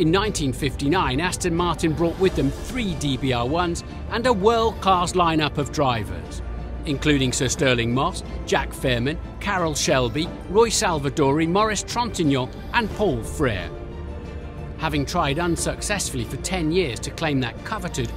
In 1959, Aston Martin brought with them three DBR1s and a world class lineup of drivers, including Sir Stirling Moss, Jack Fairman, Carroll Shelby, Roy Salvadori, Maurice Trintignant, and Paul Frere. Having tried unsuccessfully for 10 years to claim that coveted